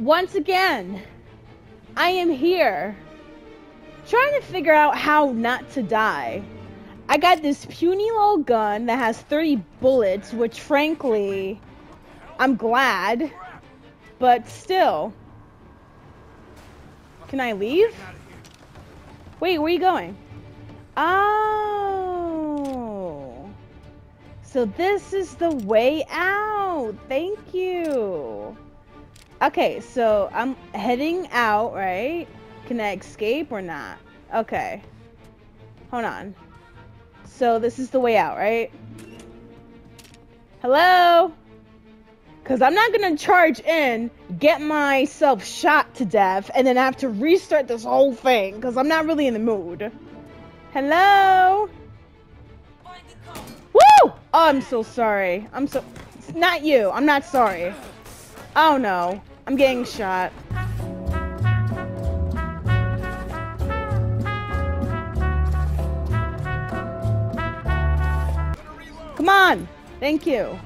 once again, I am here trying to figure out how not to die. I got this puny little gun that has 30 bullets, which frankly, I'm glad, but still. Can I leave? Wait, where are you going? Oh. So this is the way out. Thank you. Okay, so I'm heading out, right? Can I escape or not? Okay. Hold on. So this is the way out, right? Hello? Because I'm not going to charge in, get myself shot to death, and then I have to restart this whole thing. Because I'm not really in the mood. Hello? Woo! Oh, I'm so sorry. I'm so... It's Not you. I'm not sorry. Oh no. I'm getting shot. Come on. Thank you.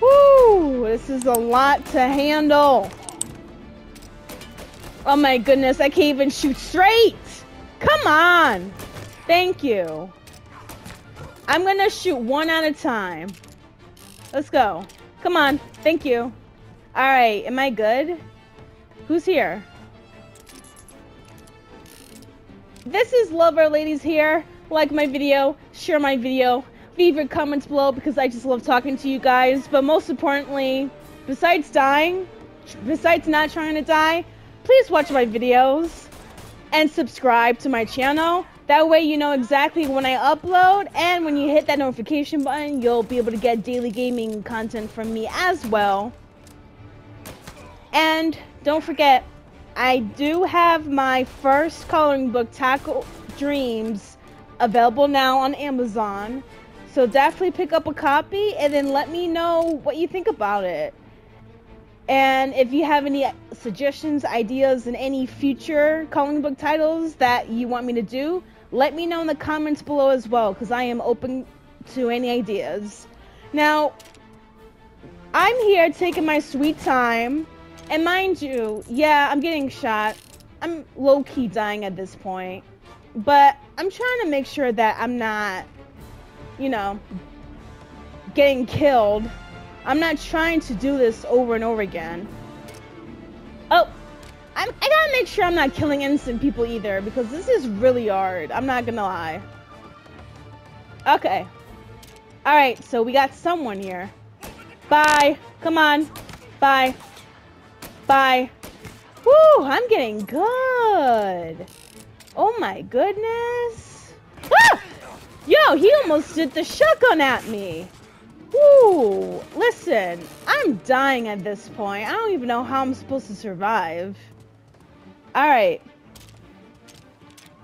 Woo! This is a lot to handle. Oh my goodness, I can't even shoot straight. Come on. Thank you. I'm gonna shoot one at a time. Let's go. Come on. Thank you. Alright, am I good? Who's here? This is Lover Ladies here. Like my video, share my video, leave your comments below because I just love talking to you guys. But most importantly, besides dying, besides not trying to die, please watch my videos and subscribe to my channel. That way you know exactly when I upload and when you hit that notification button, you'll be able to get daily gaming content from me as well. And don't forget, I do have my first coloring book, Tackle Dreams, available now on Amazon. So definitely pick up a copy and then let me know what you think about it. And if you have any suggestions, ideas, and any future coloring book titles that you want me to do, let me know in the comments below as well, because I am open to any ideas. Now, I'm here taking my sweet time and mind you, yeah, I'm getting shot. I'm low key dying at this point. But I'm trying to make sure that I'm not, you know, getting killed. I'm not trying to do this over and over again. Oh, I'm, I gotta make sure I'm not killing innocent people either because this is really hard. I'm not gonna lie. Okay. Alright, so we got someone here. Bye. Come on. Bye. Bye. Woo, I'm getting good. Oh my goodness. Ah! Yo, he almost did the shotgun at me. Woo, listen, I'm dying at this point. I don't even know how I'm supposed to survive. Alright.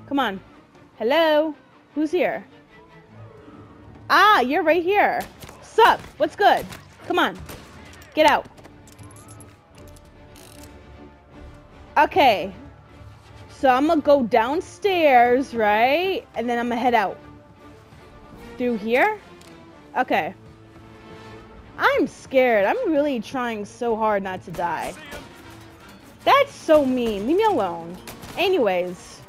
Come on. Hello? Who's here? Ah, you're right here. Sup? What's good? Come on. Get out. Okay. So I'm gonna go downstairs, right? And then I'm gonna head out. Through here? Okay. I'm scared. I'm really trying so hard not to die. That's so mean. Leave me alone. Anyways.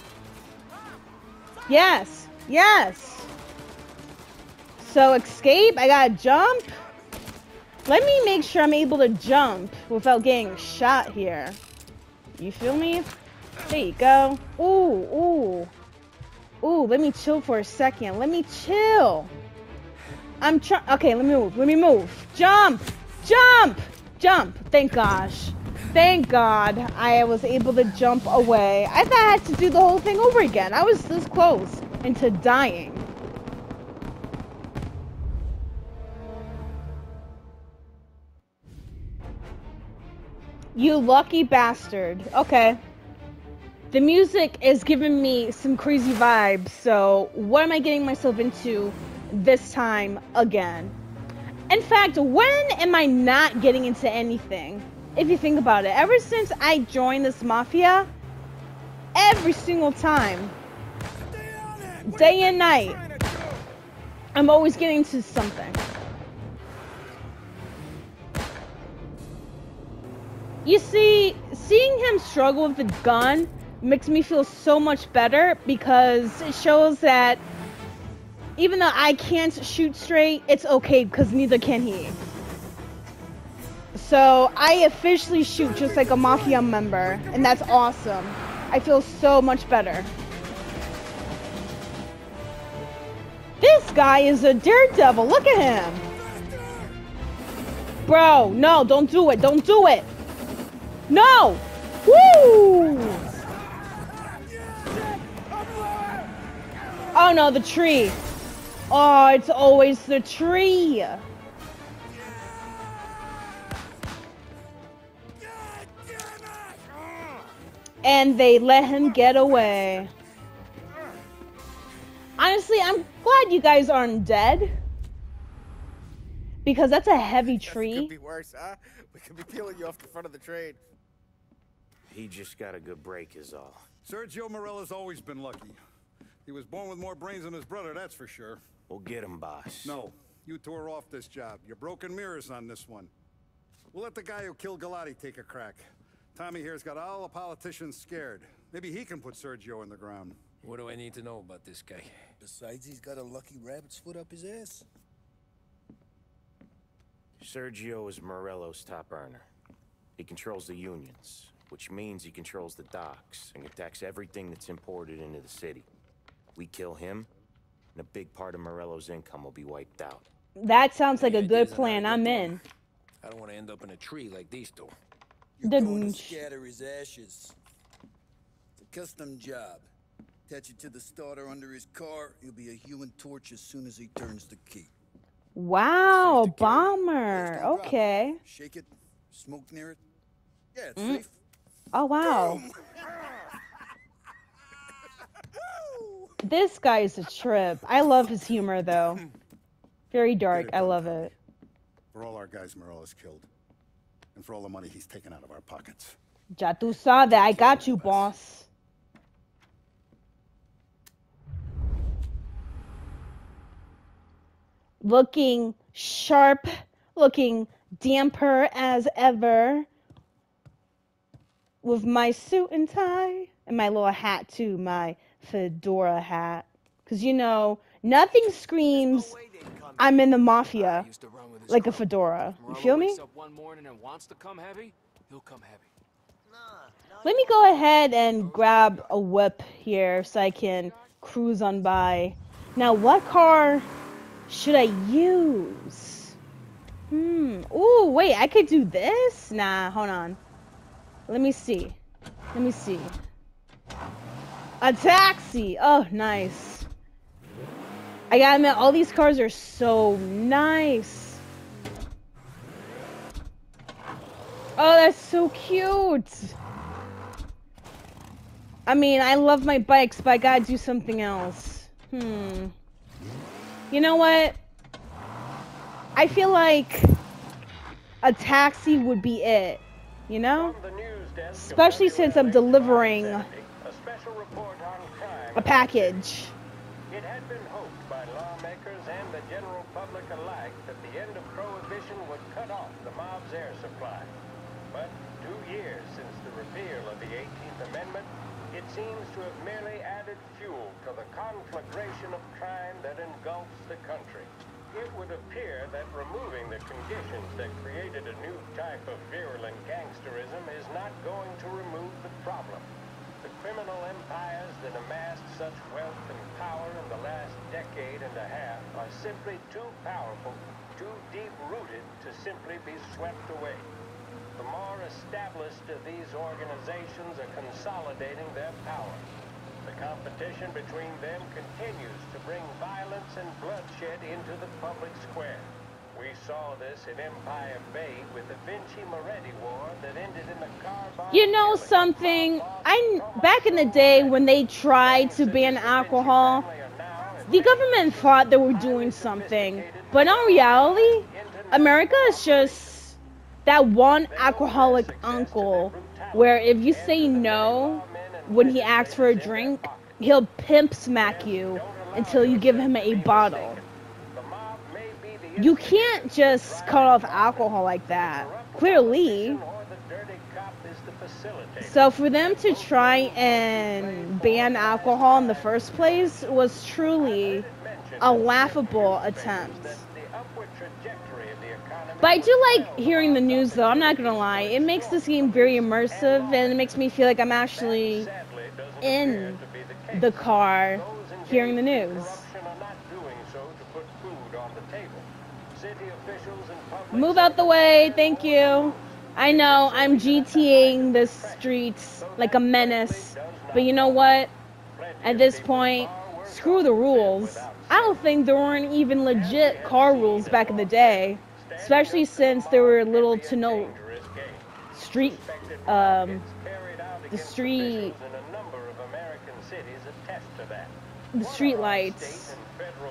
Yes. Yes. So escape. I gotta jump. Let me make sure I'm able to jump without getting shot here. You feel me? There you go. Ooh, ooh. Ooh, let me chill for a second. Let me chill. I'm trying. Okay, let me move. Let me move. Jump! Jump! Jump! Thank gosh. Thank God I was able to jump away. I thought I had to do the whole thing over again. I was this close into dying. You lucky bastard. Okay. The music is giving me some crazy vibes, so what am I getting myself into this time again? In fact, when am I not getting into anything? If you think about it, ever since I joined this mafia, every single time, day and night, I'm always getting to something. You see, seeing him struggle with the gun makes me feel so much better because it shows that even though I can't shoot straight, it's okay because neither can he. So I officially shoot just like a Mafia member, and that's awesome. I feel so much better. This guy is a daredevil. Look at him. Bro, no, don't do it. Don't do it. No! Woo! Oh no, the tree. Oh, it's always the tree. And they let him get away. Honestly, I'm glad you guys aren't dead. Because that's a heavy tree. Could be worse, huh? We could be peeling you off the front of the train. He just got a good break is all. Sergio Morello's always been lucky. He was born with more brains than his brother, that's for sure. We'll get him, boss. No, you tore off this job. You're broken mirrors on this one. We'll let the guy who killed Galati take a crack. Tommy here's got all the politicians scared. Maybe he can put Sergio in the ground. What do I need to know about this guy? Besides, he's got a lucky rabbit's foot up his ass. Sergio is Morello's top earner. He controls the unions, which means he controls the docks and attacks everything that's imported into the city. We kill him, and a big part of Morello's income will be wiped out. That sounds like a good ideas on how to plan. I'm in. I don't want to end up in a tree like these two. You're The going to scatter his ashes. It's a custom job. Attach it to the starter under his car. He'll be a human torch as soon as he turns the key. Wow, Safe to carry. bomber. Just don't drop it. Okay. Shake it. Smoke near it. Yeah, it's Mm. safe. Oh wow. This guy is a trip. I love his humor though. Very dark. I love it. For all our guys Morello's killed. And for all the money he's taken out of our pockets. Ja tu sabe. I got you, boss. Looking sharp, looking damper as ever. With my suit and tie and my little hat too, my fedora hat. Cause you know, nothing screams I'm in the mafia Used to run with his like a fedora. You feel me? one morning and wants to come heavy, he'll come heavy. Let me go ahead and grab a whip here so I can cruise on by. Now, what car should I use? Hmm. Ooh, wait, I could do this? Nah, hold on. Let me see. Let me see. A taxi! Oh, nice. I gotta admit, all these cars are so nice. Oh, that's so cute. I mean, I love my bikes, but I gotta do something else. Hmm. You know what? I feel like a taxi would be it. You know? Especially since I'm delivering A special report on crime. a package. It had been hoped by lawmakers and the general public alike that the end of prohibition would cut off the mob's air supply. But two years since the repeal of the 18th Amendment, it seems to have merely added fuel to the conflagration of crime that engulfs the country. It would appear that removing the conditions that created a new type of virulent gangsterism is not going to remove the problem. The criminal empires that amassed such wealth and power in the last decade and a half are simply too powerful, too deep-rooted to simply be swept away. The more established of these organizations are consolidating their power. The competition between them continues to bring violence and bloodshed into the public square. We saw this in Empire Bay with the Vinci Moretti War that ended in the car bomb You know something? I back in the day when they tried to ban alcohol, the government thought they were doing something, but in reality, America is just that one alcoholic uncle where if you say no when he asks for a drink, he'll pimp smack you until you give him a bottle. You can't just cut off alcohol like that. Clearly. So for them to try and ban alcohol in the first place was truly a laughable attempt. That the upward trajectory of the economy But I do like hearing the news though, I'm not gonna lie. It makes this game very immersive and it makes me feel like I'm actually in the car hearing the news. Move out the way, thank you. I know I'm GTAing the streets like a menace, but you know what? At this point, screw the rules. I don't think there weren't even legit car rules back in the day, especially since there were little to no street, um, rackets carried out the street- officials in a number of American cities attest to that. the street lights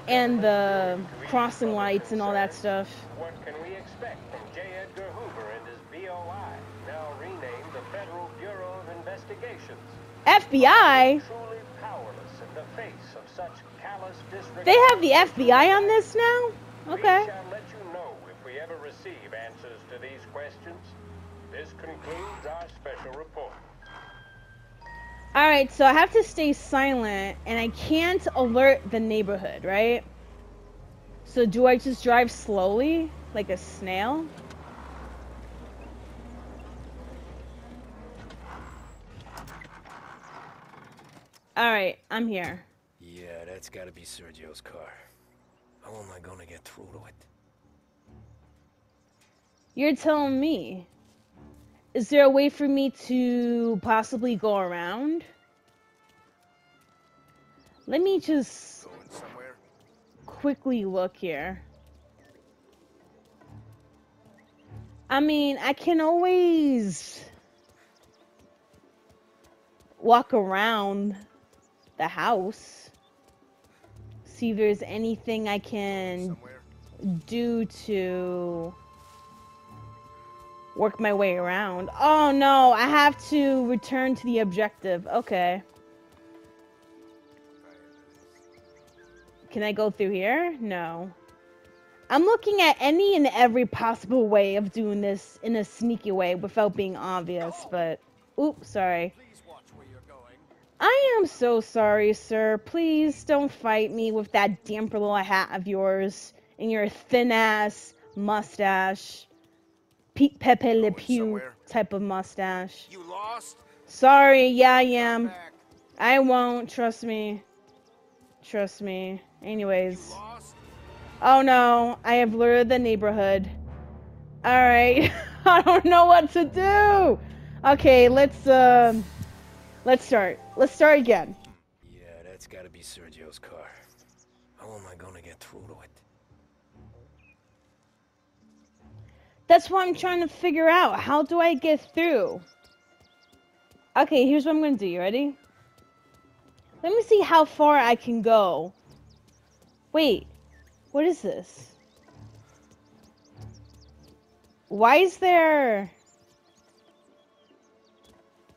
and the crossing lights and all that stuff. What can we expect from J. Edgar Hoover and his BOI, now renamed the Federal Bureau of Investigations? FBI? Truly powerless in the face of such callous. They have the FBI on this now? Okay. We shall let you know if we ever receive answers to these questions. This concludes our special report. Alright, so I have to stay silent and I can't alert the neighborhood, right? So do I just drive slowly? Like a snail? Alright, I'm here. Yeah, that's gotta be Sergio's car. How am I gonna get through to it? You're telling me. Is there a way for me to possibly go around? Let me just quickly look here. I mean, I can always walk around the house, see if there's anything I can Somewhere? do to work my way around. Oh no, I have to return to the objective. Okay. Can I go through here? No. I'm looking at any and every possible way of doing this in a sneaky way without being obvious, but oops, sorry. I am so sorry, sir. Please don't fight me with that damper little hat of yours and your thin ass mustache. Pete Pepe Le Pew somewhere? type of mustache. You lost? Sorry, yeah, I am. Back. I won't, trust me. Trust me. Anyways. Oh no, I have lured the neighborhood. Alright. I don't know what to do. Okay, let's um let's start. Let's start again. Yeah, that's gotta be Sergio's car. How am I gonna get through to it? That's what I'm trying to figure out. How do I get through? Okay, here's what I'm gonna do. You ready? Let me see how far I can go. Wait, what is this? Why is there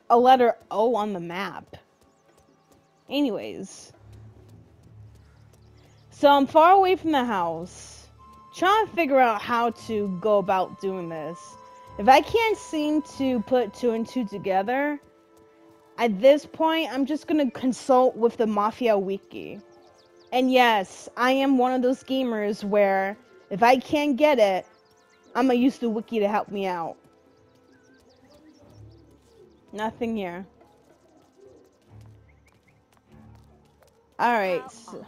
a letter O on the map? Anyways. So I'm far away from the house trying to figure out how to go about doing this. If I can't seem to put two and two together, at this point, I'm just gonna consult with the Mafia Wiki. And yes, I am one of those gamers where if I can't get it, I'm gonna use the wiki to help me out. Nothing here. Alright, so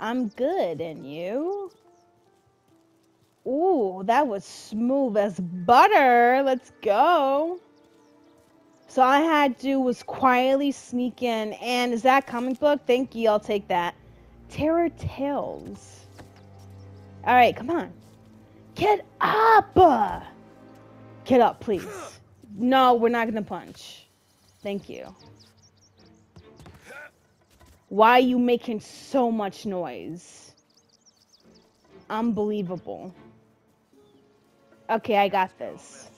I'm good, and you? Ooh, that was smooth as butter. Let's go. So all I had to do was quietly sneak in. And is that comic book? Thank you. I'll take that. Terror Tales. All right, come on. Get up. Get up, please. No, we're not gonna punch. Thank you. Why are you making so much noise? Unbelievable. Okay, I got this.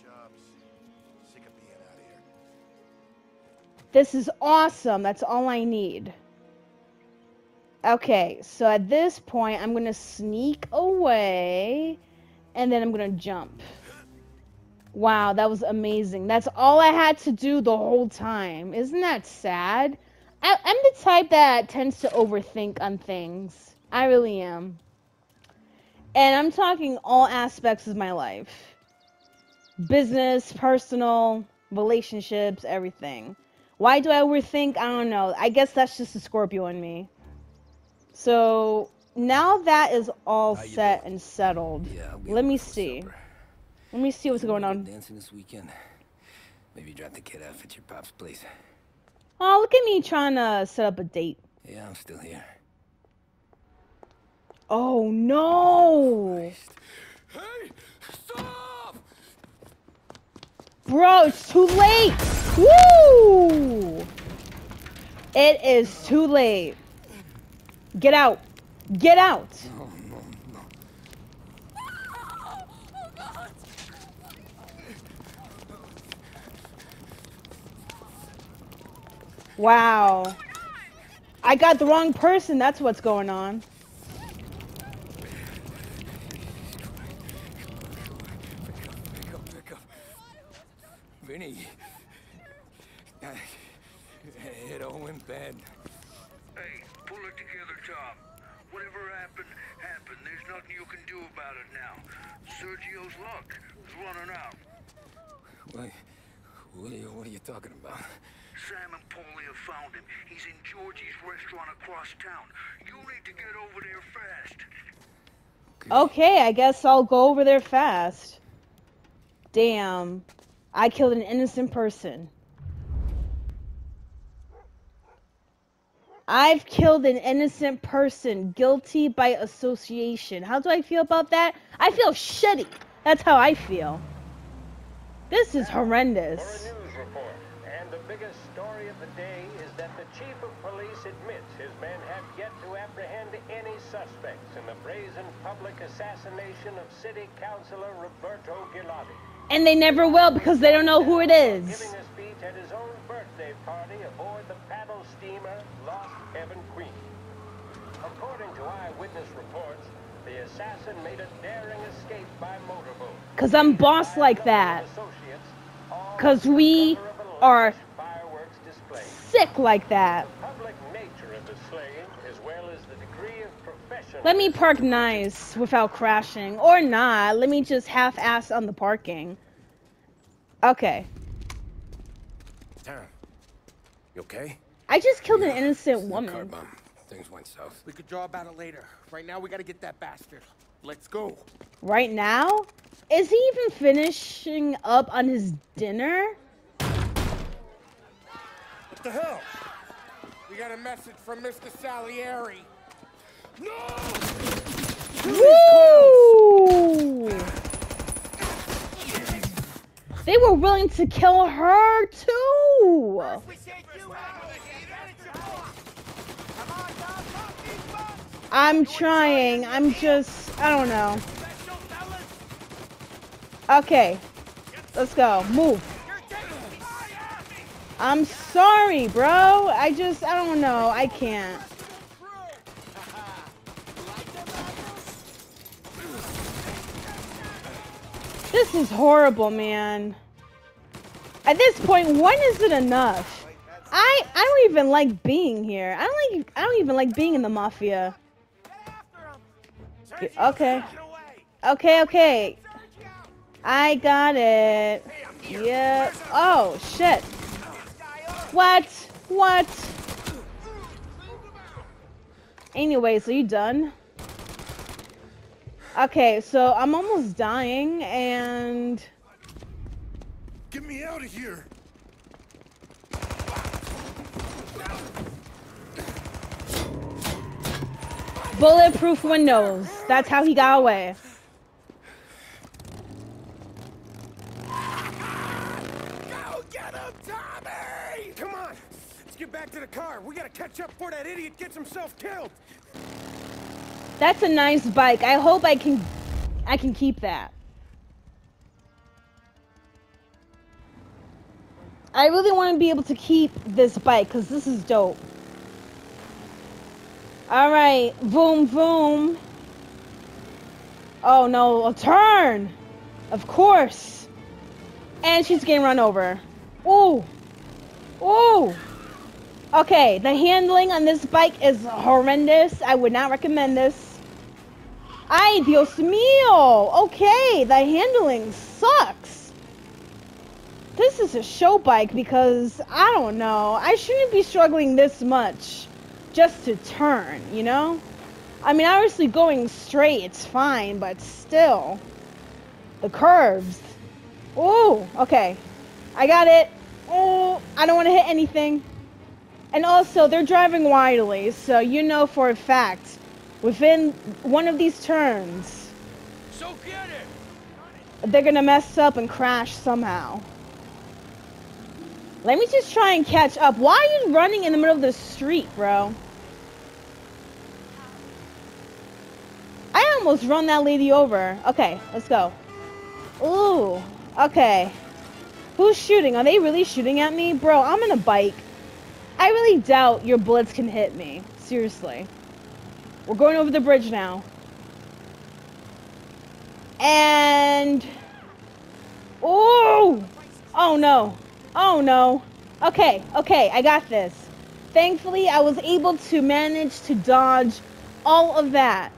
This is awesome. That's all I need. Okay, so at this point, I'm gonna sneak away, and then I'm gonna jump. Wow, that was amazing. That's all I had to do the whole time. Isn't that sad? I, I'm the type that tends to overthink on things. I really am. And I'm talking all aspects of my life business, personal, relationships, everything. Why do I overthink? I don't know. I guess that's just a Scorpio in me. So now that is all set doing? and settled. Yeah, Let me see. supper. Let me see what's going on. Dancing this weekend. Maybe drop the kid off at your pop's place. Oh, look at me trying to set up a date. Yeah, I'm still here. Oh no! Hey, stop! Bro, it's too late! Woo! It is too late. Get out! Get out! Oh no, no. Wow. I got the wrong person, that's what's going on. Pick up, pick up. Vinny. It all went bad. Hey, pull it together, Tom. Whatever happened, happened. There's nothing you can do about it now. Sergio's luck is running out. What, what, are you, what are you talking about? Sam and Paulie have found in Georgie's restaurant across town. You need to get over there fast. Okay, I guess I'll go over there fast. Damn. I killed an innocent person. I've killed an innocent person, guilty by association. How do I feel about that? I feel shitty. That's how I feel. This is For horrendous. a news report. And the biggest story of the day is that the chief of police admits his men have yet to apprehend any suspects in the brazen public assassination of City Councilor Roberto Gilotti. And they never will because they don't know who it is. Giving a speech at his own birthday party aboard the paddle steamer Lost Heaven Queen. According to eyewitness reports, the assassin made a daring escape by motorboat. Because I'm boss like that. Because we are sick like that. Public nature of the slaying, as well as the degree of professionalism. Let me park nice without crashing. Or not. Let me just half ass on the parking. Okay. Tom, you okay? I just killed an innocent Car woman. bomb. Things went south. We could draw about it later. Right now, we gotta get that bastard. Let's go. Right now? Is he even finishing up on his dinner? What the hell? We got a message from Mr. Salieri. No! Woo! They were willing to kill her too. I'm trying. I'm just. I don't know. Okay. Let's go. Move. I'm sorry, bro. I just. I don't know. I can't. This is horrible, man. At this point, when is it enough? I I don't even like being here. I don't like I don't even like being in the mafia. Okay. Okay, okay. I got it. Yeah. Oh, shit. What? What? Anyways, are you done? Okay, so I'm almost dying and Get me out of here! bulletproof windows. That's how he got away. Car. We gotta catch up before that idiot gets himself killed. That's a nice bike. I hope I can I can keep that. I really want to be able to keep this bike cuz this is dope. All right, boom boom. Oh no, a turn. Of course. And she's getting run over. Ooh. Ooh. Okay, the handling on this bike is horrendous. I would not recommend this. Ay, Dios mío. Okay, the handling sucks. This is a show bike because, I don't know, I shouldn't be struggling this much just to turn, you know? I mean, obviously going straight, it's fine, but still. The curves. Ooh, okay. I got it. Oh, I don't want to hit anything. And also, they're driving widely, so you know for a fact, within one of these turns, So they're gonna mess up and crash somehow. Let me just try and catch up. Why are you running in the middle of the street, bro? I almost run that lady over. Okay, let's go. Ooh, okay. Who's shooting? Are they really shooting at me? Bro, I'm on a bike. I really doubt your bullets can hit me. Seriously. We're going over the bridge now. And... Ooh! Oh no. Oh no. Okay, okay, I got this. Thankfully, I was able to manage to dodge all of that.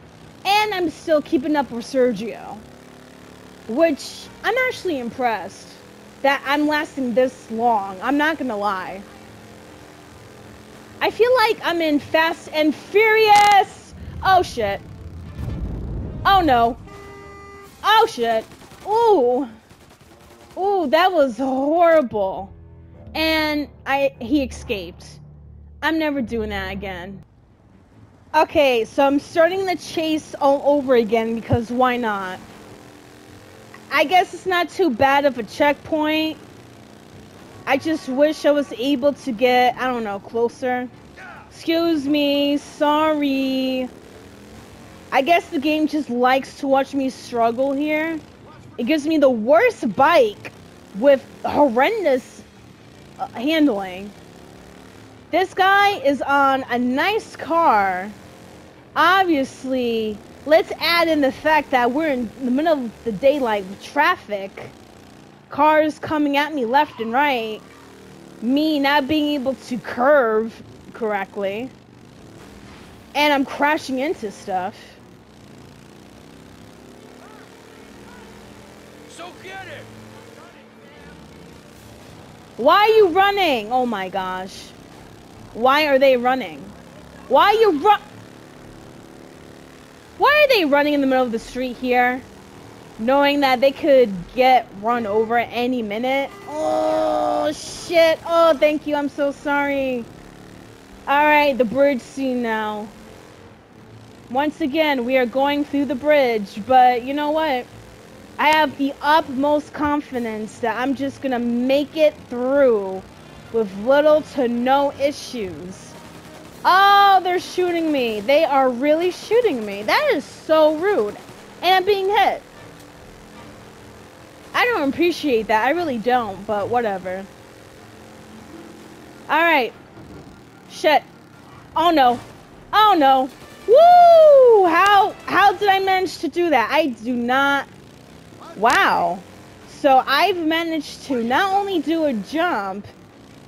And I'm still keeping up with Sergio. Which, I'm actually impressed that I'm lasting this long. I'm not gonna lie. I feel like I'm in Fast and Furious! Oh shit. Oh no. Oh shit. Ooh. Ooh, that was horrible. And I he escaped. I'm never doing that again. Okay, so I'm starting the chase all over again because why not? I guess it's not too bad of a checkpoint. I just wish I was able to get, I don't know, closer. Excuse me, sorry. I guess the game just likes to watch me struggle here. It gives me the worst bike with horrendous uh, handling. This guy is on a nice car. Obviously, let's add in the fact that we're in the middle of the daylight with traffic. Cars coming at me left and right. Me not being able to curve correctly. And I'm crashing into stuff. So get it! Why are you running? Oh my gosh. Why are they running? Why are you run? Why are they running in the middle of the street here? Knowing that they could get run over at any minute? Oh shit. Oh, thank you. I'm so sorry. Alright, the bridge scene now. Once again, we are going through the bridge, but you know what? I have the utmost confidence that I'm just gonna make it through with little to no issues. Oh, they're shooting me. They are really shooting me. That is so rude. And I'm being hit. I don't appreciate that. I really don't, but whatever. Alright. Shit. Oh no. Oh no. Woo! How how did I manage to do that? I do not Wow. So I've managed to not only do a jump,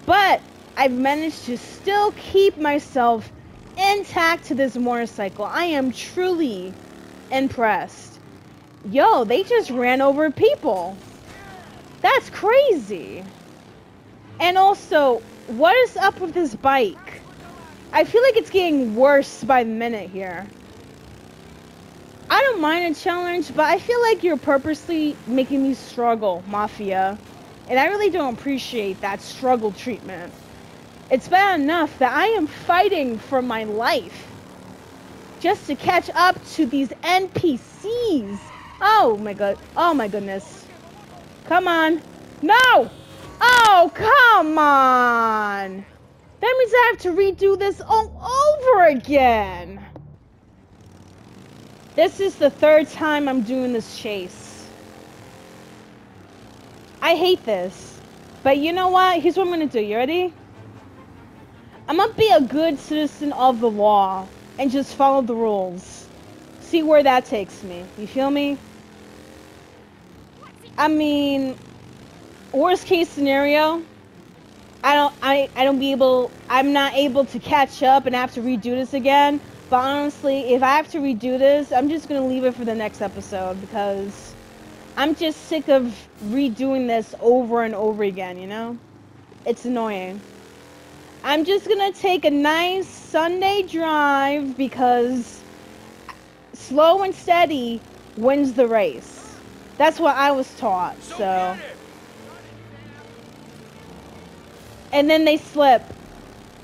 but I've managed to still keep myself intact to this motorcycle. I am truly impressed. Yo, they just ran over people. That's crazy. And also, what is up with this bike? I feel like it's getting worse by the minute here. I don't mind a challenge, but I feel like you're purposely making me struggle, Mafia. And I really don't appreciate that struggle treatment. It's bad enough that I am fighting for my life just to catch up to these NPCs. Oh my god. Oh my goodness. Come on. No! Oh, come on! That means I have to redo this all over again. This is the third time I'm doing this chase. I hate this. But you know what? Here's what I'm gonna do. You ready? I'm gonna be a good citizen of the law and just follow the rules. See where that takes me. You feel me? I mean, worst case scenario, I don't I I don't be able I'm not able to catch up and have to redo this again. But honestly, if I have to redo this, I'm just gonna leave it for the next episode because I'm just sick of redoing this over and over again, you know? It's annoying. I'm just gonna take a nice Sunday drive because slow and steady wins the race. That's what I was taught, so. And then they slip.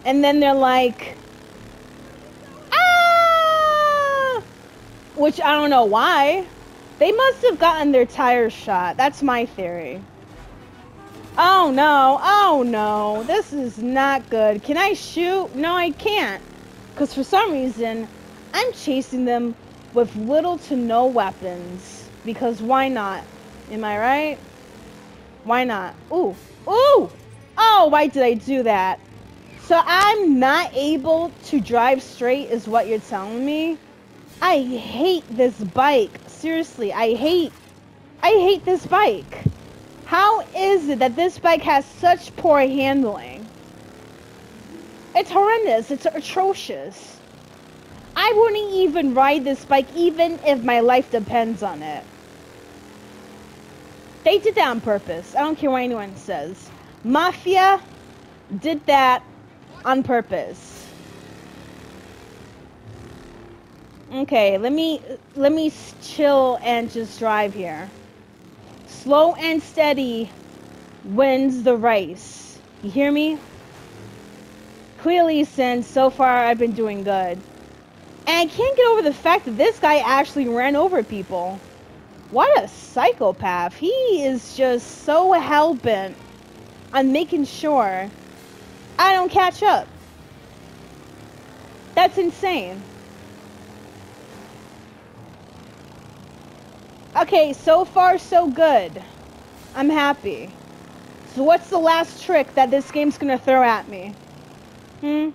And then they're like, ah! Which I don't know why. They must have gotten their tires shot. That's my theory. Oh no, oh no, this is not good. Can I shoot? No, I can't. Because for some reason, I'm chasing them with little to no weapons. Because why not? Am I right? Why not? Ooh, ooh! Oh, why did I do that? So I'm not able to drive straight is what you're telling me? I hate this bike. Seriously, I hate, I hate this bike. How is it that this bike has such poor handling? It's horrendous. It's atrocious. I wouldn't even ride this bike even if my life depends on it. They did that on purpose. I don't care what anyone says. Mafia did that on purpose. Okay, let me let me chill and just drive here. Slow and steady wins the race. You hear me? Clearly, since so far I've been doing good. And I can't get over the fact that this guy actually ran over people. What a psychopath. He is just so hell-bent on making sure I don't catch up. That's insane. Okay, so far so good. I'm happy. So what's the last trick that this game's gonna throw at me? Hmm?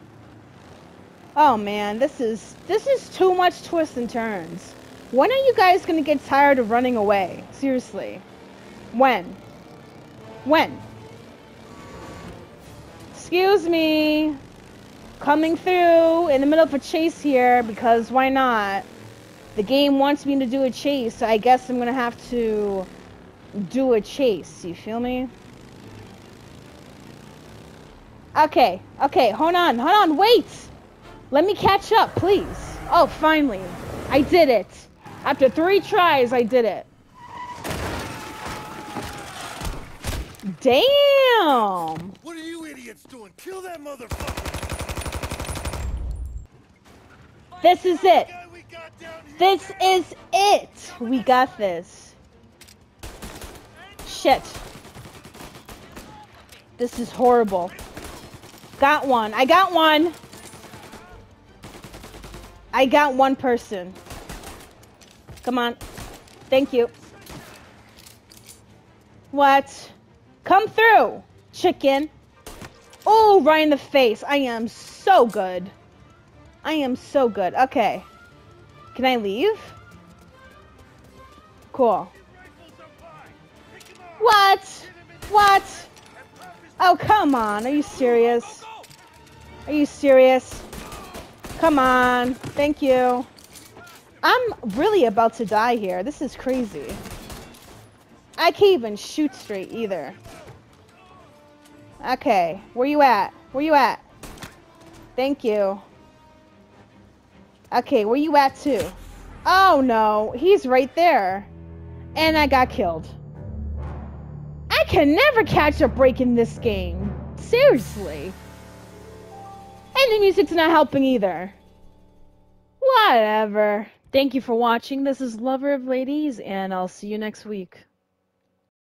Oh man, this is this is too much twists and turns. When are you guys gonna get tired of running away? Seriously. When? When? Excuse me. Coming through in the middle of a chase here because why not? The game wants me to do a chase, so I guess I'm gonna have to do a chase. You feel me? Okay, okay, hold on, hold on, wait! Let me catch up, please. Oh, finally. I did it. After three tries, I did it. Damn! What are you idiots doing? Kill that motherfucker! This is it. This is it. We got this. Shit. This is horrible. Got one. I got one. I got one person. Come on. Thank you. What? Come through, chicken. Oh, right in the face. I am so good. I am so good. Okay. Can I leave? Cool. What? What? Oh, come on. Are you serious? Are you serious? Come on. Thank you. I'm really about to die here. This is crazy. I can't even shoot straight either. Okay. Where you at? Where you at? Thank you. Okay, where you at too? Oh no, he's right there. And I got killed. I can never catch a break in this game. Seriously. And the music's not helping either. Whatever. Thank you for watching. This is Lover of Ladies, and I'll see you next week.